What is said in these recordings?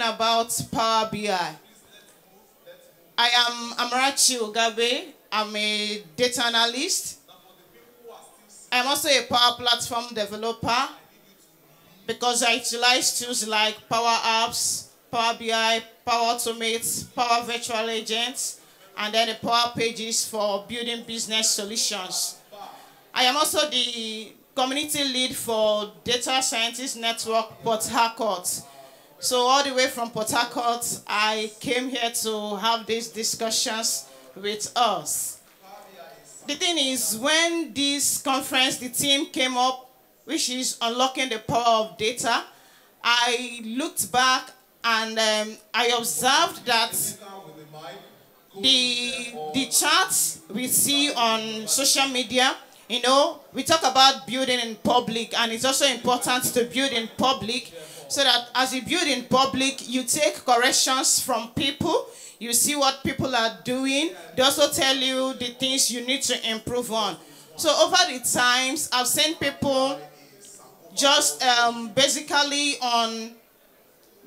talking about Power BI. I am Amarachi Ogabe. I'm a data analyst. I'm also a Power Platform developer because I utilize tools like Power Apps, Power BI, Power Automate, Power Virtual Agents, and then the Power Pages for building business solutions. I am also the community lead for Data Scientist Network Port Harcourt. So all the way from Port Harcourt, I came here to have these discussions with us. The thing is, when this conference, the team came up, which is unlocking the power of data, I looked back and um, I observed that the, the charts we see on social media, you know, we talk about building in public, and it's also important to build in public so that as you build in public, you take corrections from people, you see what people are doing, they also tell you the things you need to improve on. So over the times, I've seen people just um, basically on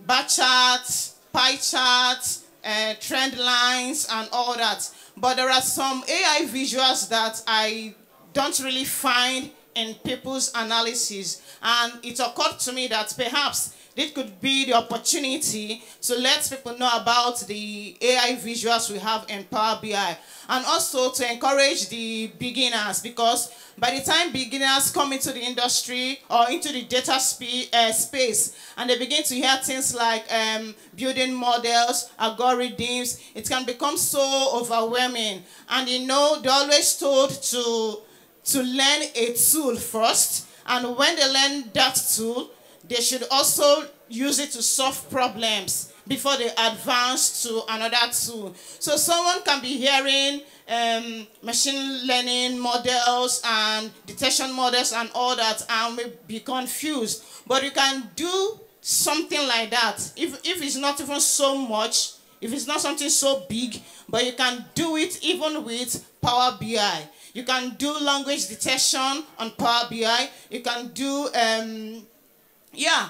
bar charts, pie charts, uh, trend lines, and all that. But there are some AI visuals that I don't really find in people's analysis. And it occurred to me that perhaps this could be the opportunity to let people know about the AI visuals we have in Power BI. And also to encourage the beginners because by the time beginners come into the industry or into the data uh, space and they begin to hear things like um, building models, algorithms, it can become so overwhelming. And you know, they're always told to, to learn a tool first. And when they learn that tool, they should also use it to solve problems before they advance to another tool. So someone can be hearing um, machine learning models and detection models and all that and may be confused. But you can do something like that. If, if it's not even so much, if it's not something so big, but you can do it even with Power BI. You can do language detection on Power BI. You can do um, yeah,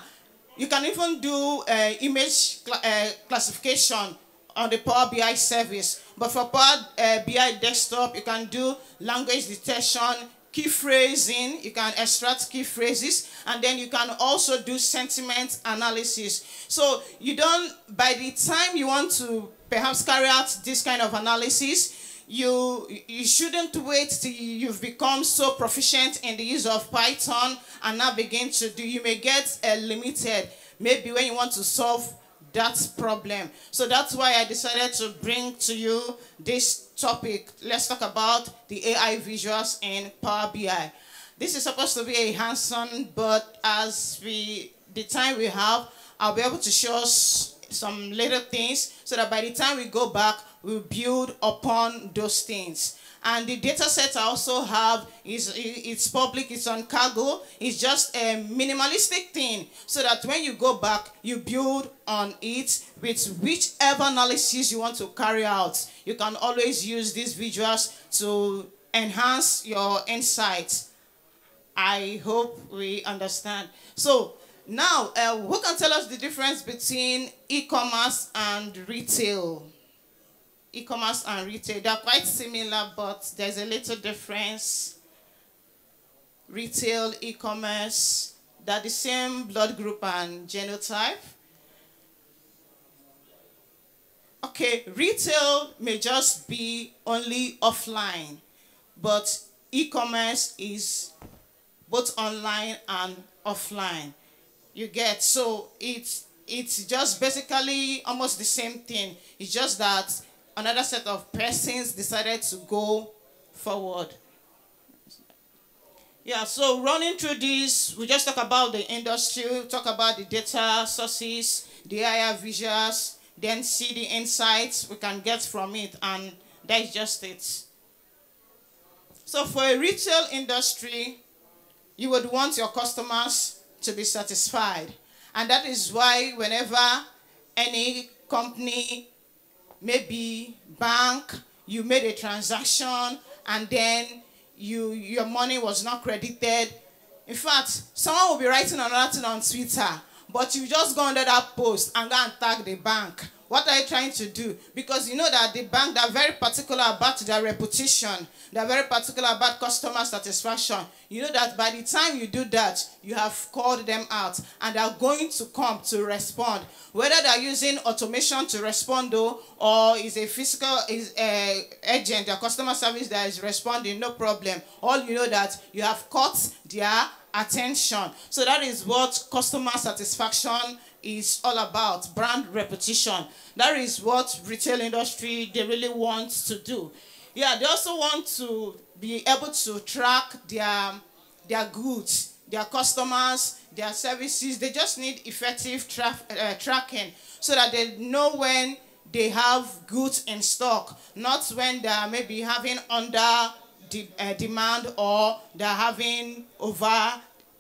you can even do uh, image cl uh, classification on the Power BI service. But for Power uh, BI desktop, you can do language detection, key phrasing, you can extract key phrases, and then you can also do sentiment analysis. So you don't, by the time you want to perhaps carry out this kind of analysis, you, you shouldn't wait till you've become so proficient in the use of Python and now begin to do. You may get uh, limited maybe when you want to solve that problem. So that's why I decided to bring to you this topic. Let's talk about the AI visuals in Power BI. This is supposed to be a hands-on, but as we, the time we have, I'll be able to show us some little things so that by the time we go back, we build upon those things. And the data set I also have is it's public, it's on Kaggle. It's just a minimalistic thing so that when you go back, you build on it with whichever analysis you want to carry out. You can always use these visuals to enhance your insights. I hope we understand. So now, uh, who can tell us the difference between e-commerce and retail? E-commerce and retail, they're quite similar, but there's a little difference. Retail, e-commerce, they're the same blood group and genotype. Okay, retail may just be only offline, but e-commerce is both online and offline you get. So it's it's just basically almost the same thing. It's just that another set of persons decided to go forward. Yeah, so running through this, we just talk about the industry, talk about the data sources, the AI visuals, then see the insights we can get from it, and that's just it. So for a retail industry, you would want your customers to be satisfied. And that is why whenever any company, maybe bank, you made a transaction and then you, your money was not credited. In fact, someone will be writing another thing on Twitter, but you just go under that post and go and tag the bank. What are you trying to do? Because you know that the bank, they're very particular about their reputation. They're very particular about customer satisfaction. You know that by the time you do that, you have called them out and they're going to come to respond. Whether they're using automation to respond though, or is a physical is a agent, a customer service that is responding, no problem. All you know that you have caught their attention. So that is what customer satisfaction is all about, brand repetition. That is what retail industry, they really want to do. Yeah, they also want to be able to track their, their goods, their customers, their services. They just need effective tra uh, tracking so that they know when they have goods in stock, not when they are maybe having under de uh, demand or they're having over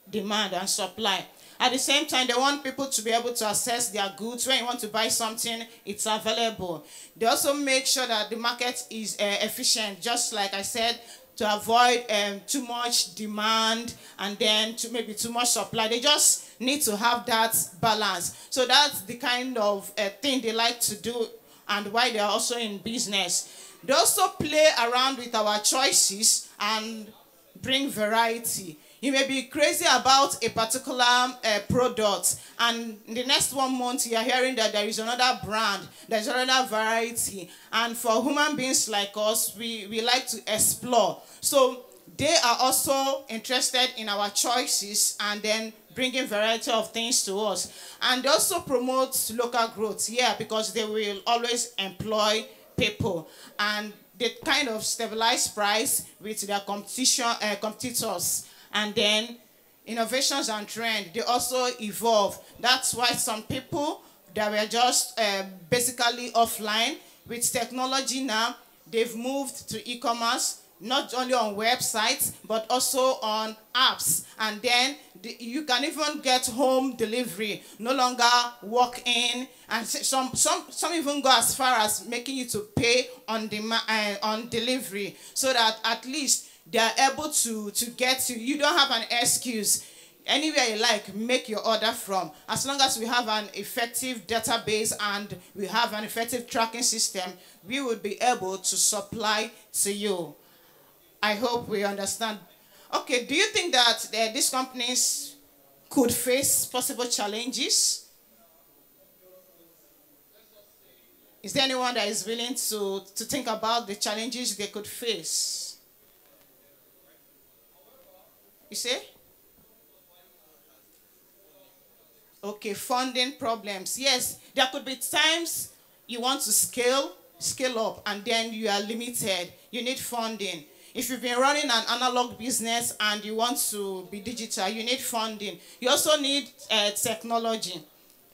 demand and supply. At the same time, they want people to be able to access their goods. When you want to buy something, it's available. They also make sure that the market is uh, efficient, just like I said, to avoid um, too much demand and then to maybe too much supply. They just need to have that balance. So that's the kind of uh, thing they like to do and why they're also in business. They also play around with our choices and bring variety. You may be crazy about a particular uh, product, and the next one month, you are hearing that there is another brand, there's another variety. And for human beings like us, we, we like to explore. So they are also interested in our choices and then bringing variety of things to us. And also promote local growth, yeah, because they will always employ people. And they kind of stabilize price with their competition uh, competitors and then innovations and trend, they also evolve. That's why some people that were just uh, basically offline with technology now, they've moved to e-commerce, not only on websites, but also on apps. And then the, you can even get home delivery, no longer walk in. And some, some, some even go as far as making you to pay on, demand, uh, on delivery so that at least they are able to, to get to. You don't have an excuse. Anywhere you like, make your order from. As long as we have an effective database and we have an effective tracking system, we will be able to supply to you. I hope we understand. Okay, do you think that uh, these companies could face possible challenges? Is there anyone that is willing to, to think about the challenges they could face? You see? Okay, funding problems. Yes, there could be times you want to scale, scale up, and then you are limited. You need funding. If you've been running an analog business and you want to be digital, you need funding. You also need uh, technology.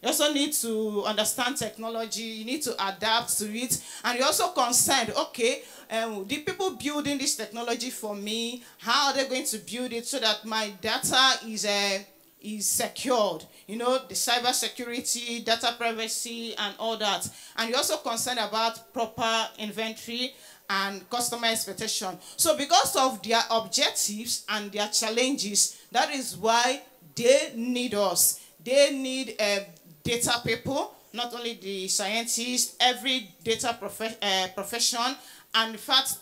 You also need to understand technology. You need to adapt to it. And you're also concerned, okay, um, the people building this technology for me, how are they going to build it so that my data is, uh, is secured? You know, the cyber security, data privacy, and all that. And you're also concerned about proper inventory and customer expectation. So because of their objectives and their challenges, that is why they need us. They need uh, data people, not only the scientists, every data prof uh, profession, and in fact,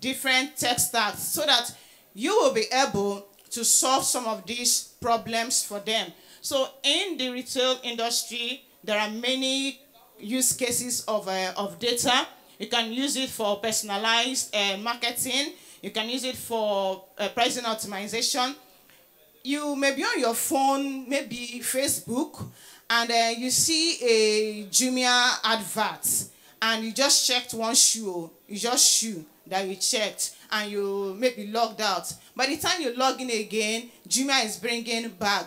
different tech stacks, so that you will be able to solve some of these problems for them. So in the retail industry, there are many use cases of, uh, of data. You can use it for personalized uh, marketing. You can use it for uh, pricing optimization. You may be on your phone, maybe Facebook, and uh, you see a Jumia advert, and you just checked one shoe, you just shoe that you checked, and you maybe logged out. By the time you log in again, Jumia is bringing bag,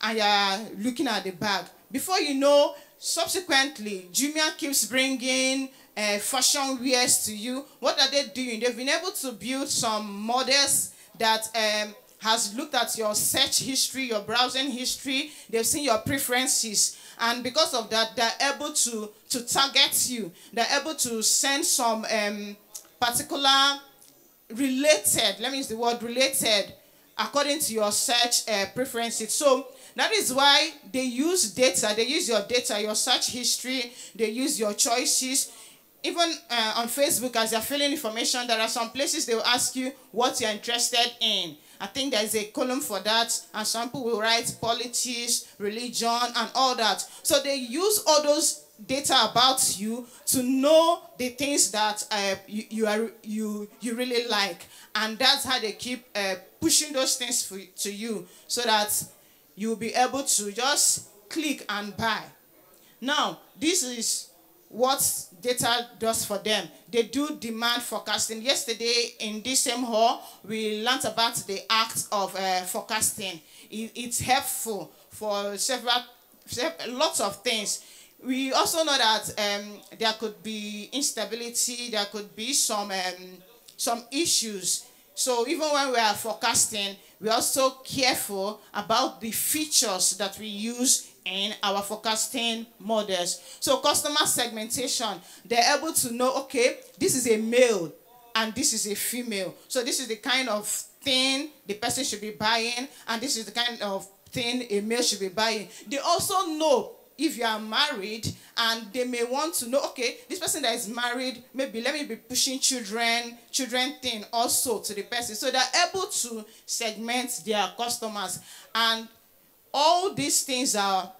and you're looking at the bag. Before you know, subsequently, Jumia keeps bringing uh, fashion wears to you. What are they doing? They've been able to build some models that um, has looked at your search history, your browsing history, they've seen your preferences. And because of that, they're able to, to target you. They're able to send some um, particular related, let me use the word related according to your search uh, preferences. So that is why they use data. They use your data, your search history. They use your choices. Even uh, on Facebook, as you're filling information, there are some places they will ask you what you're interested in. I think there's a column for that, and some people will write politics, religion, and all that. So they use all those data about you to know the things that uh, you, you, are, you, you really like. And that's how they keep uh, pushing those things for, to you so that you'll be able to just click and buy. Now, this is what data does for them. They do demand forecasting. Yesterday in this same hall, we learned about the act of uh, forecasting. It, it's helpful for several, several, lots of things. We also know that um, there could be instability, there could be some, um, some issues. So even when we are forecasting, we're also careful about the features that we use in our forecasting models. So customer segmentation, they're able to know, okay, this is a male and this is a female. So this is the kind of thing the person should be buying and this is the kind of thing a male should be buying. They also know if you are married and they may want to know, okay, this person that is married, maybe let me be pushing children, children thing also to the person. So they're able to segment their customers. And all these things are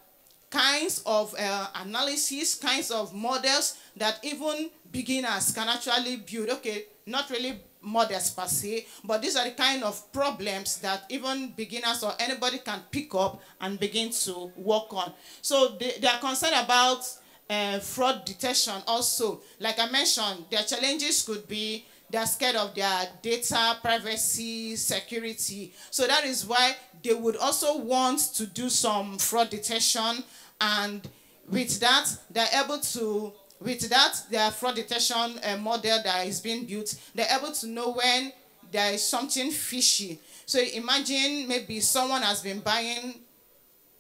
kinds of uh, analysis, kinds of models that even beginners can actually build. Okay, not really models per se, but these are the kind of problems that even beginners or anybody can pick up and begin to work on. So they, they are concerned about uh, fraud detection also. Like I mentioned, their challenges could be they're scared of their data, privacy, security. So that is why they would also want to do some fraud detection. And with that, they're able to, with that, their fraud detection uh, model that is being built, they're able to know when there is something fishy. So imagine maybe someone has been buying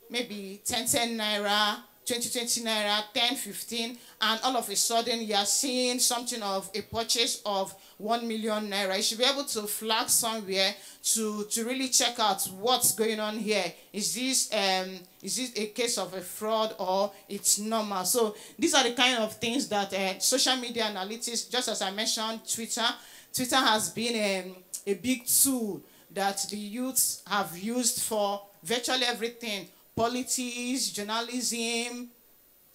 maybe 10, 10 naira 20, naira, 10, 15, and all of a sudden you are seeing something of a purchase of 1 million naira. You should be able to flag somewhere to, to really check out what's going on here. Is this, um, is this a case of a fraud or it's normal? So these are the kind of things that uh, social media analytics, just as I mentioned, Twitter, Twitter has been um, a big tool that the youths have used for virtually everything politics, journalism,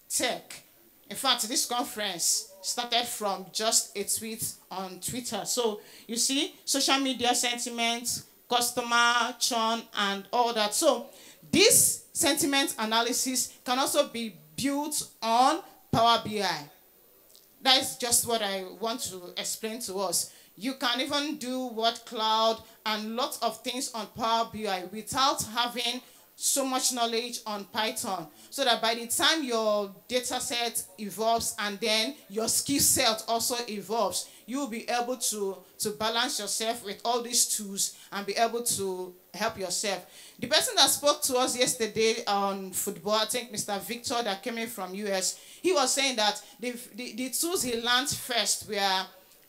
tech. In fact, this conference started from just a tweet on Twitter. So you see, social media sentiment, customer churn, and all that. So this sentiment analysis can also be built on Power BI. That is just what I want to explain to us. You can even do word cloud and lots of things on Power BI without having so much knowledge on Python so that by the time your data set evolves and then your skill set also evolves, you will be able to, to balance yourself with all these tools and be able to help yourself. The person that spoke to us yesterday on football, I think Mr. Victor that came in from US, he was saying that the, the, the tools he learned first were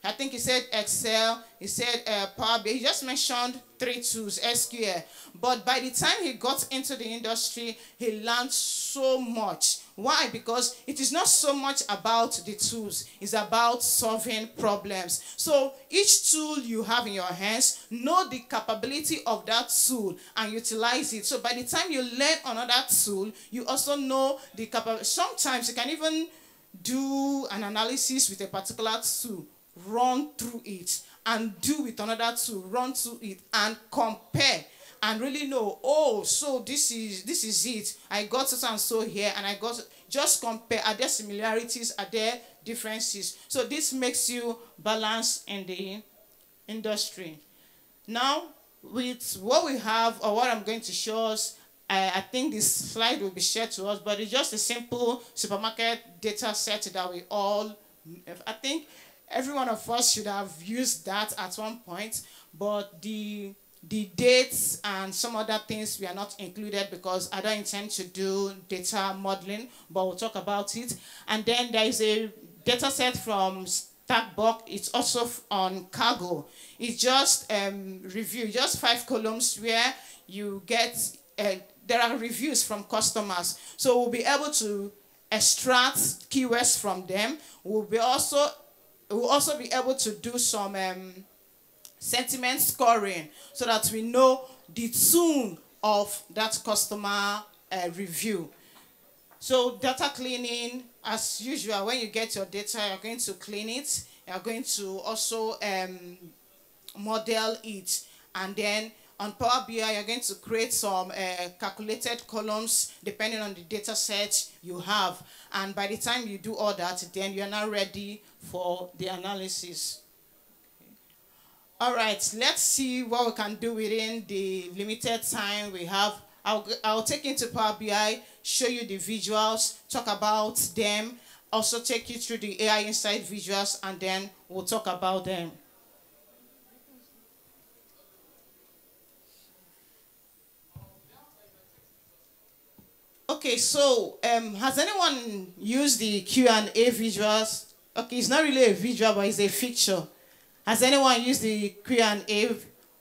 I think he said Excel, he said uh, Power BI. He just mentioned three tools, SQL. But by the time he got into the industry, he learned so much. Why? Because it is not so much about the tools, it's about solving problems. So each tool you have in your hands, know the capability of that tool and utilize it. So by the time you learn another tool, you also know the capability. Sometimes you can even do an analysis with a particular tool run through it and do with another tool, run through it and compare and really know, oh, so this is this is it. I got so and so here and I got just compare. Are there similarities? Are there differences? So this makes you balance in the industry. Now, with what we have or what I'm going to show us, I, I think this slide will be shared to us, but it's just a simple supermarket data set that we all, I think every one of us should have used that at one point, but the the dates and some other things we are not included because I don't intend to do data modeling, but we'll talk about it. And then there is a data set from tag box. It's also on Kaggle. It's just um, review, just five columns where you get, uh, there are reviews from customers. So we'll be able to extract keywords from them. We'll be also, we'll also be able to do some um, sentiment scoring so that we know the tune of that customer uh, review. So data cleaning, as usual, when you get your data, you're going to clean it. You're going to also um, model it. And then on Power BI, you're going to create some uh, calculated columns depending on the data set you have. And by the time you do all that, then you're now ready for the analysis. All right, let's see what we can do within the limited time we have. I'll, I'll take into Power BI, show you the visuals, talk about them, also take you through the AI Insight visuals, and then we'll talk about them. Okay, so um, has anyone used the Q&A visuals? Okay, it's not really a visual, but it's a feature. Has anyone used the Q&A?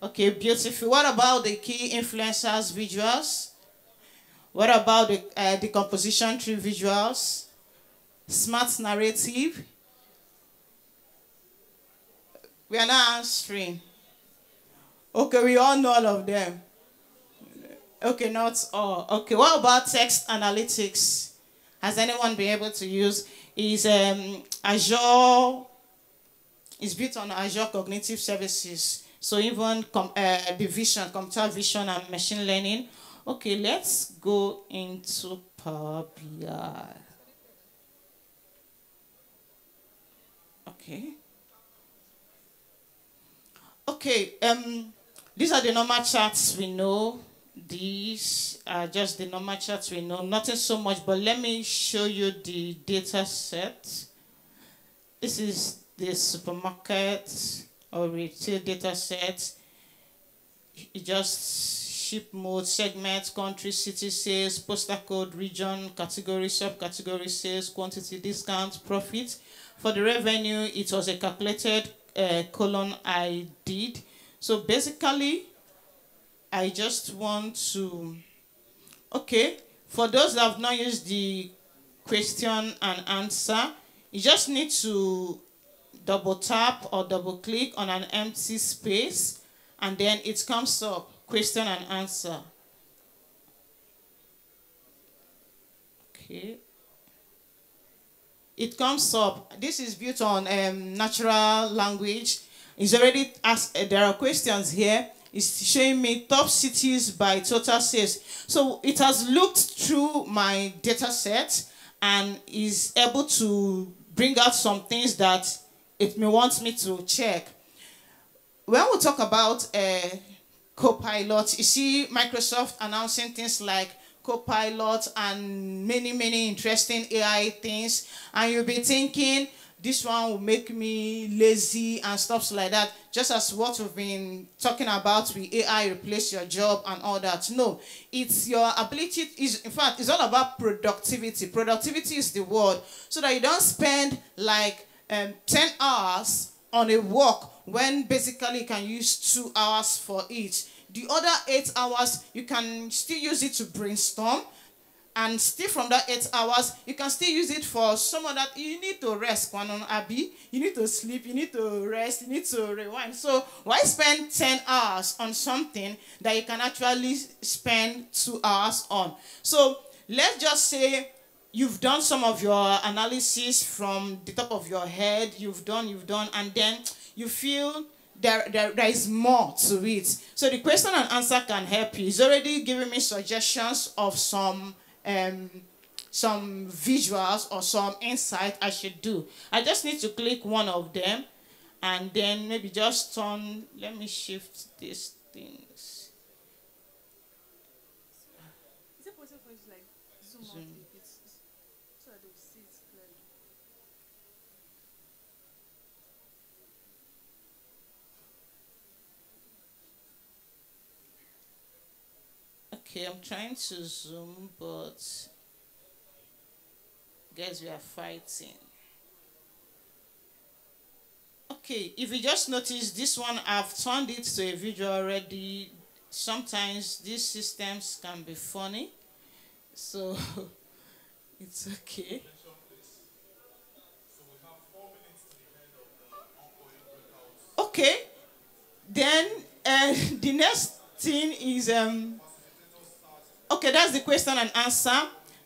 Okay, beautiful. What about the key influencers visuals? What about the, uh, the composition tree visuals? Smart narrative? We are not answering. Okay, we all know all of them. Okay, not all. Okay, what about text analytics? Has anyone been able to use? Is um, Azure is built on Azure Cognitive Services. So even com uh, the vision, computer vision and machine learning. Okay, let's go into Power BI. Okay. Okay, um, these are the normal charts we know. These are just the normal charts we know. Nothing so much, but let me show you the data set. This is the supermarket or retail data set. It just ship mode, segment, country, city sales, postal code, region, category, subcategory sales, quantity, discount, profit. For the revenue, it was a calculated uh, column I did. So basically, I just want to, okay, for those that have not used the question and answer, you just need to double tap or double click on an empty space and then it comes up question and answer. Okay. It comes up. This is built on um, natural language. It's already asked, uh, there are questions here. It's showing me top cities by total sales. So it has looked through my data set and is able to bring out some things that it may want me to check. When we talk about uh, Copilot, you see Microsoft announcing things like Copilot and many, many interesting AI things, and you'll be thinking, this one will make me lazy and stuff like that, just as what we've been talking about with AI replace your job and all that. No, it's your ability, is in fact, it's all about productivity. Productivity is the word, so that you don't spend like um, 10 hours on a walk when basically you can use two hours for it. The other eight hours, you can still use it to brainstorm. And still from that eight hours, you can still use it for some of that. You need to rest, Kwanon Abi. You need to sleep. You need to rest. You need to rewind. So why spend 10 hours on something that you can actually spend two hours on? So let's just say you've done some of your analysis from the top of your head, you've done, you've done, and then you feel there, there, there is more to it. So the question and answer can help you. It's already giving me suggestions of some um, some visuals or some insight I should do. I just need to click one of them and then maybe just turn, let me shift these things. Is it possible for you to like zoom, zoom. out? Okay, I'm trying to zoom, but guys, we are fighting. Okay, if you just notice this one, I've turned it to a video already. Sometimes these systems can be funny, so it's okay. Okay, then uh, the next thing is um. Okay, that's the question and answer.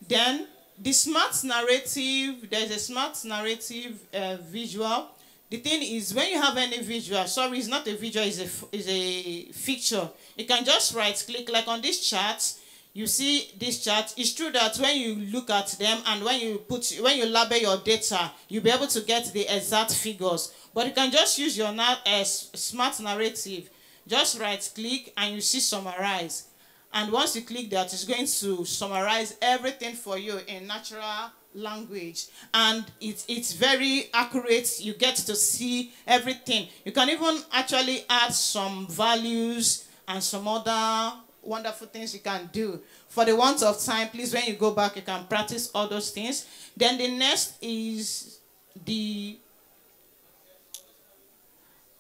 Then the smart narrative. There's a smart narrative uh, visual. The thing is, when you have any visual, sorry, it's not a visual, it's a, it's a picture. You can just right click, like on this chart, you see this chart. It's true that when you look at them and when you put, when you label your data, you'll be able to get the exact figures. But you can just use your uh, smart narrative. Just right click and you see summarize. And once you click that, it's going to summarize everything for you in natural language. And it, it's very accurate. You get to see everything. You can even actually add some values and some other wonderful things you can do. For the want of time please when you go back you can practice all those things. Then the next is the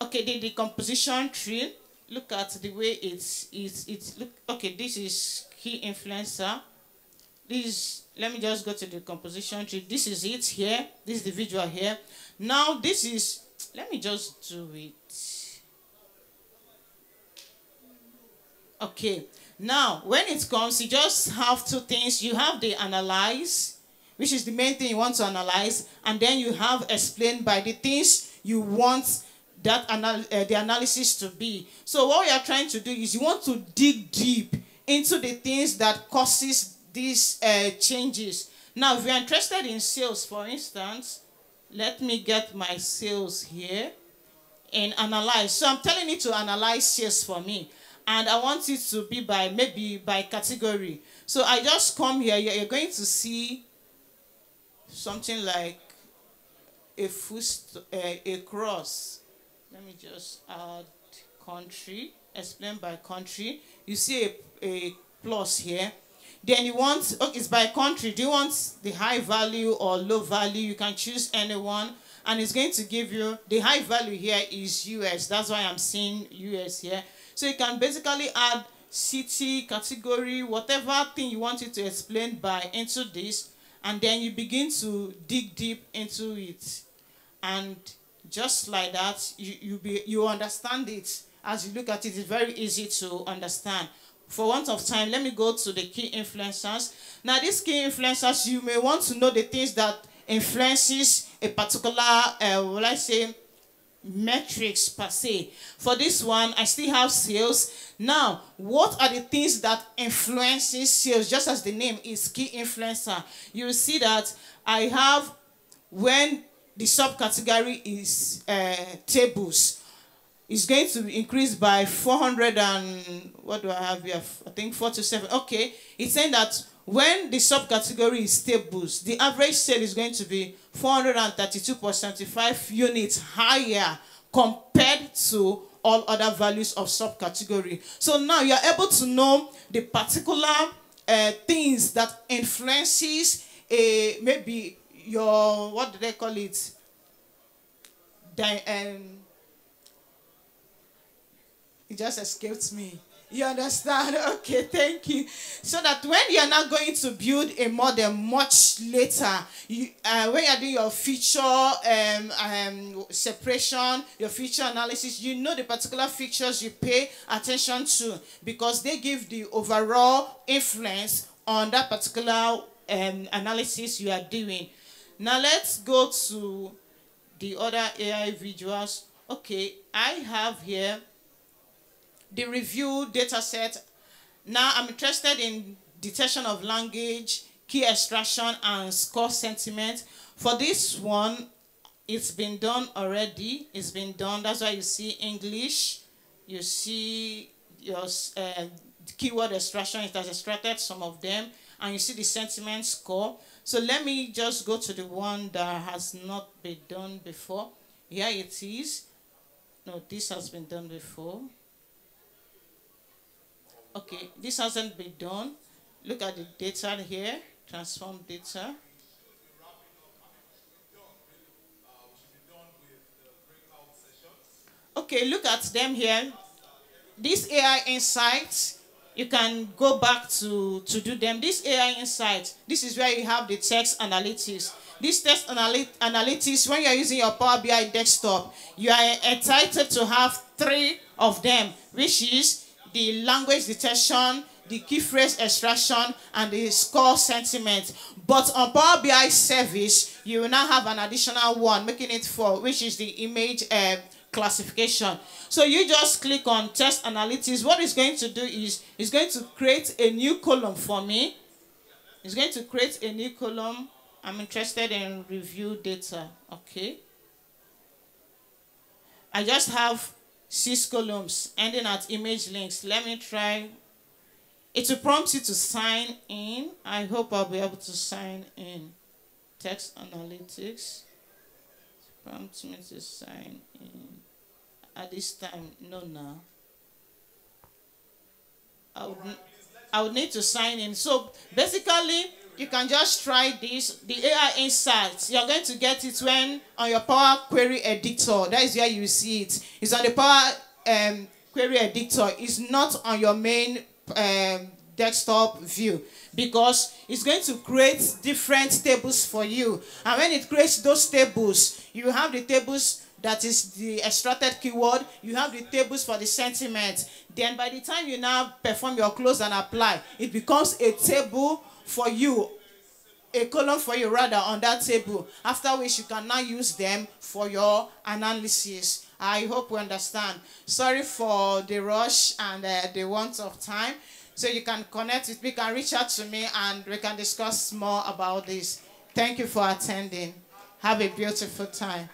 okay the decomposition tree look at the way it's it's it's look okay this is key influencer. This let me just go to the composition tree. This is it here. This is the visual here. Now this is let me just do it. Okay. Now when it comes you just have two things. You have the analyze which is the main thing you want to analyze and then you have explained by the things you want that anal uh, the analysis to be so what we are trying to do is you want to dig deep into the things that causes these uh, changes. Now, if you're interested in sales, for instance, let me get my sales here and analyze. So I'm telling you to analyze sales for me. And I want it to be by maybe by category. So I just come here, you're going to see something like a full uh, a cross. Let me just add country, explain by country. You see a, a plus here. Then you want, okay, it's by country. Do you want the high value or low value? You can choose anyone. And it's going to give you, the high value here is US. That's why I'm seeing US here. So you can basically add city, category, whatever thing you want it to explain by into this. And then you begin to dig deep into it. And just like that, you, you, be, you understand it. As you look at it, it's very easy to understand for want of time, let me go to the key influencers. Now, these key influencers, you may want to know the things that influences a particular, uh, I say, metrics per se. For this one, I still have sales. Now, what are the things that influences sales? Just as the name is key influencer, you see that I have when the subcategory is uh, tables is going to increase by 400 and what do I have here? I think 47. Okay, it's saying that when the subcategory is tables, the average sale is going to be 432.75 units higher compared to all other values of subcategory. So now you're able to know the particular uh, things that influences a maybe your what do they call it? Di um, it just escaped me. You understand? Okay, thank you. So that when you're not going to build a model much later, you, uh, when you're doing your feature um, um, separation, your feature analysis, you know the particular features you pay attention to because they give the overall influence on that particular um, analysis you are doing. Now let's go to the other AI visuals. Okay, I have here the review data set. Now I'm interested in detection of language, key extraction, and score sentiment. For this one, it's been done already. It's been done. That's why you see English. You see your uh, keyword extraction. It has extracted some of them. And you see the sentiment score. So let me just go to the one that has not been done before. Here it is. No, this has been done before. Okay, this hasn't been done. Look at the data here, transform data. Okay, look at them here. This AI insights, you can go back to, to do them. This AI insight, this is where you have the text analytics. This text analy- analytics, when you're using your Power BI desktop, you are entitled to have three of them, which is the language detection, the key phrase extraction, and the score sentiment. But on Power BI service, you will now have an additional one, making it four, which is the image uh, classification. So you just click on text analytics. What it's going to do is it's going to create a new column for me. It's going to create a new column. I'm interested in review data. Okay. I just have six columns ending at image links. Let me try. It will prompt you to sign in. I hope I'll be able to sign in. Text analytics. Prompt me to sign in. At this time, no, now. I would, I would need to sign in. So basically, you can just try this. The AI insights, you're going to get it when on your Power Query Editor. That is where you see it. It's on the Power um, Query Editor. It's not on your main um, desktop view because it's going to create different tables for you. And when it creates those tables, you have the tables that is the extracted keyword. You have the tables for the sentiment. Then by the time you now perform your close and apply, it becomes a table for you, a column for you rather on that table, after which you can now use them for your analysis. I hope we understand. Sorry for the rush and uh, the want of time. So you can connect with me, can reach out to me, and we can discuss more about this. Thank you for attending. Have a beautiful time.